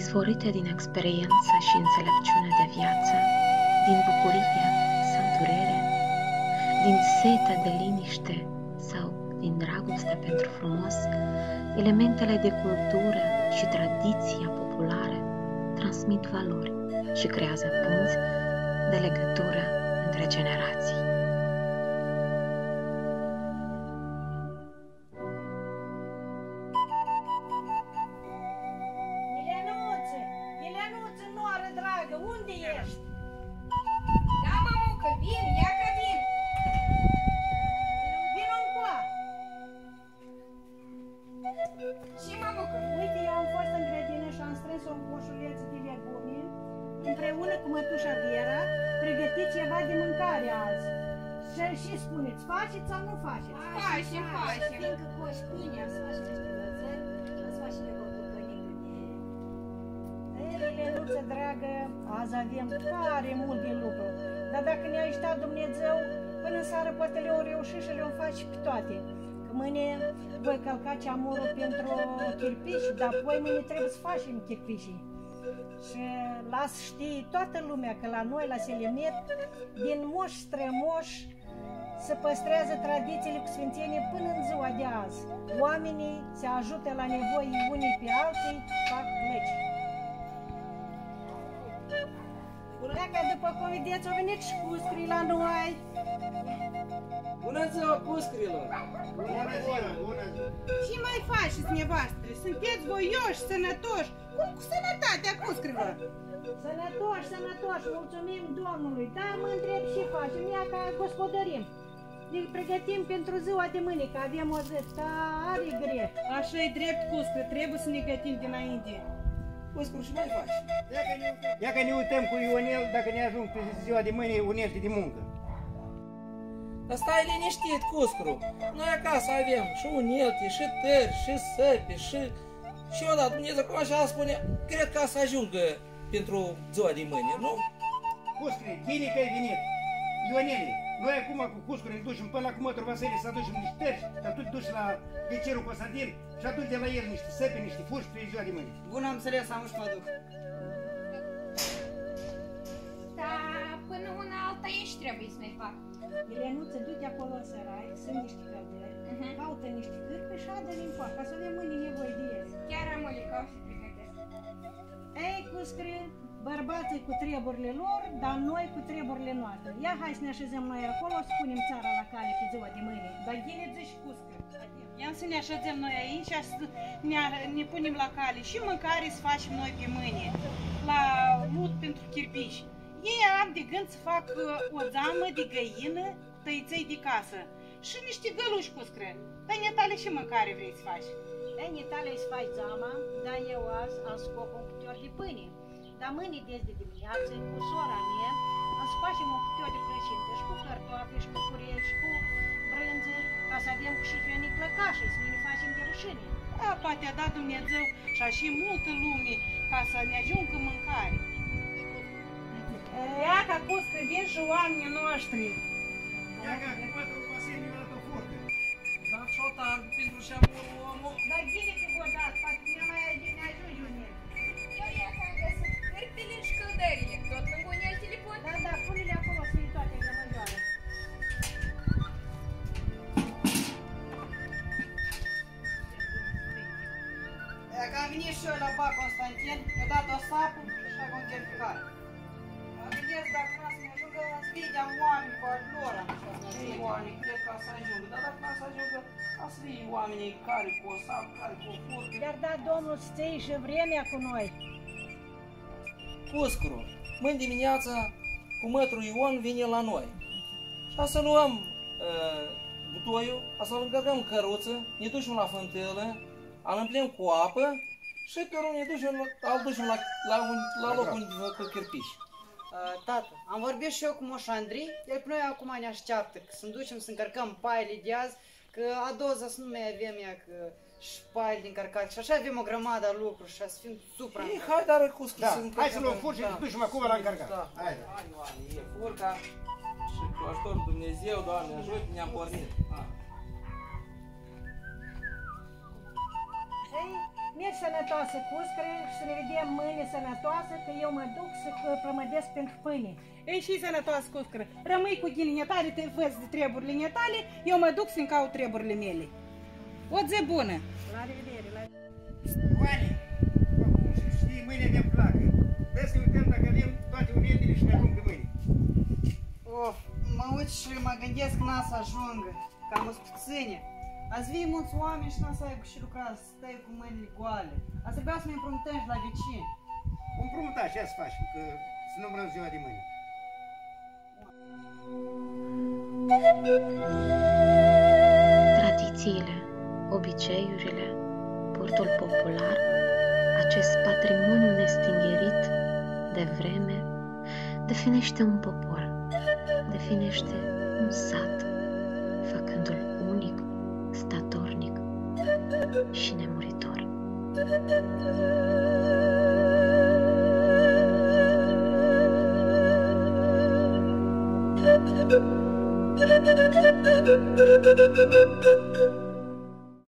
izvorite din experiență și înțelepciune de viață, din bucurie sau durere, din setea de liniște sau din dragoste pentru frumos, elementele de cultură și tradiția populară transmit valori și creează punți de legătură între generații. Dragă, unde ești? Da, mamucă, vin, ia că vin. Vino încoa. Și mamucă. Uite, eu am fost în grădină și am strâns o coșuleță de legume. Împreună cu mătușa Vera, pregătiți ceva de mâncare azi. Și, și spuneți, faceți sau nu faceți? Facem, facem. Fiindcă coși pâine, să faci niște lățări, să faci și copăcănică de... Ei, Lenuță, dragă, azi avem tare mult de lucru. Dar dacă ne-a ajutat Dumnezeu, până în seară poate le-o reuși și le-o face pe toate. Că mâine voi călca ceamurul pentru chirpiși, dar apoi mâine trebuie să facem chirpișii. Și las știi toată lumea că la noi, la Selemet, din moș strămoș, se păstrează tradițiile cu sfințenie până în ziua de azi. Oamenii se ajută la nevoi unii pe alții, fac legi. Dacă după cum vedeți, au venit și cuscrii la noi. Bună ziua, cuscrilor! Bună ziua, bună ziua! Și mai faceți, nevastre? Sunteți voioși, sănătoși? Cum cu sănătatea cuscrilor? Sănătoși, sănătoși, mulțumim Domnului. Da, mă întreb ce facem, ia ca gospodărim. Ne pregătim pentru ziua de mâine, că avem o zi tare grea. Așa e drept, cuscră, trebuie să ne gătim dinainte. Cuscru și mai faci. Ia că ne uităm cu Ionel, dacă ne ajung pe ziua de mâine, unește de muncă. Dar stai liniștit, Cuscru. Noi acasă avem și unelte, și tări, și săpi, și... Și odată Dumnezeu, cum așa spune, cred că să ajungă pentru ziua de mâine, nu? Cuscre, bine că ai venit. Ionele, noi acum cu Cuscre ne ducem până la Cumătru Vasile să aducem niște tări, dar tu te duci la Vecerul Constantin și aduci de la el niște săpi, niște fuși pe ziua de mâine. Bun, am înțeles, am și mă duc. Dar până una alta ești trebuie să mai fac. Elenuță, du-te acolo în sărai, sunt niște căldări, Mhm. caută niște cârpe și adă în coa, ca să avem mâine nevoie de el. Chiar am o lică și pregătesc. Ei, cuscre, bărbații cu treburile lor, dar noi cu treburile noastre. Ia hai să ne așezăm noi acolo, să punem țara la cale pe ziua de mâine. Dar ghine zici cuscă. Ia să ne așezăm noi aici, să ne, ne punem la cale și mâncare să facem noi pe mâine, la lut pentru chirpiși. Ei am de gând să fac uh, o zamă de găină cu tăiței de casă și niște găluși cuscre. Dar netale și mâncare vrei să faci. Ei, în Italia îți faci zama, dar eu azi am scop un cutior de pâine. Dar mâine des de dimineață, cu sora mea, am să facem un cutior de plăcinte și cu cartofi, și cu curei, și cu brânză, ca să avem și fionic lăcașe, să nu ne facem de rușine. Da, poate a dat Dumnezeu și a și multă lume ca să ne ajungă mâncare. Ia ca cuscă, vin și oamenii noștri. Ia că Cumătru Vasile ne-a dat o furtă. Dar și-o tar pentru și-amorul omul. Dar ghine că vă dați, poate venit și eu la Ba Constantin, mi-a dat o sapă și am încercat. Mă gândesc dacă nu să ne ajungă, să vedem oameni cu lor, așa, să ne Ei, ajungă. oameni, cred că să ajungă. Dar dacă nu să ajungă, a să fie oamenii care cu o sapă, care cu o furcă. Iar da Domnul să ții și vremea cu noi. Cuscru, mâine dimineața cu mătru Ion vine la noi. Și a să luăm uh, butoiul, a să-l încărcăm în căruță, ne ducem la fântână, îl împlem cu apă și pe urmă ne ducem, la- îl ducem la, la, un, la locul unde făcut chirpiș. Uh, Tată, am vorbit și eu cu Moș Andrei, el pe noi acum ne așteaptă, că să ne ducem să încărcăm paile de azi, că a doua zi să nu mai avem ea, că și paile de încărcat și așa avem o grămadă de lucruri și să fim supra Ei, hai, dar Cuscru Da, să hai încărcăm. să luăm furci și Da. să ducem acum la încărcat. Da. Hai, da. Hai, Ioane, e furca și cu ajutorul Dumnezeu, Doamne, ajută, ne-am pornit. Ha. Ei, mergi sănătoasă, cuscre, și să ne vedem mâine sănătoasă, că eu mă duc să plămădesc pentru pâine. Ei și sănătoasă cuscră. Rămâi cu ghinile tale, te văzi de treburile tale, eu mă duc să-mi caut treburile mele. O zi bună! La revedere! La... Oane, știi, mâine avem placă. Trebuie să uităm dacă avem toate uneltele și ne ajung de mâine. Of, mă uit și mă gândesc că n-a să ajungă, cam o puține. Azi vii mulți oameni și n-a să ai cu și lucra, să stai cu mâinile goale. Azi trebuia să ne împrumutăm și la vecini. Împrumuta așa să facem, că să numărăm ziua de mâine. Tradițiile, obiceiurile, portul popular, acest patrimoniu nestingerit de vreme, definește un popor, definește un sat, făcându-l unic, statornic și nemuritor.